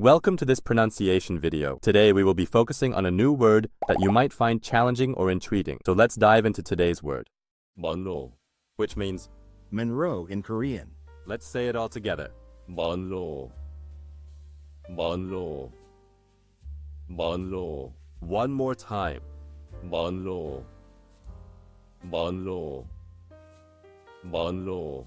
Welcome to this pronunciation video. Today we will be focusing on a new word that you might find challenging or intriguing. So let's dive into today's word, Monroe, which means, Monroe in Korean. let's say it all together. Monroe, Monroe, Monroe, One more time. Monroe, Monroe, Monroe.